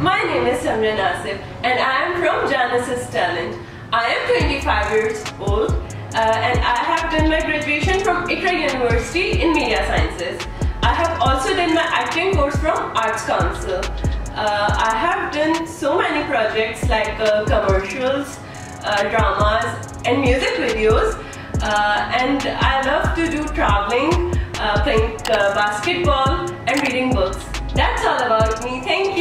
My name is Samran Asif and I am from Genesis Talent. I am 25 years old uh, and I have done my graduation from Iqra University in Media Sciences. I have also done my acting course from Arts Council. Uh, I have done so many projects like uh, commercials, uh, dramas and music videos uh, and I love to do traveling, uh, playing basketball and reading books. That's all about me. Thank you.